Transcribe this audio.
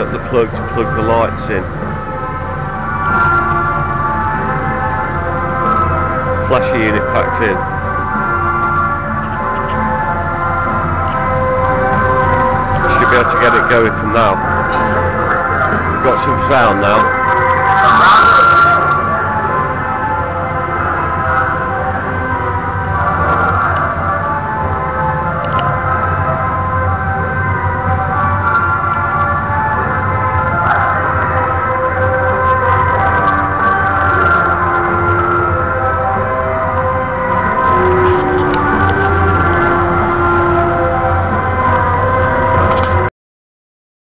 Up the plug to plug the lights in. Flashy unit packed in. Should be able to get it going from now. We've got some sound now.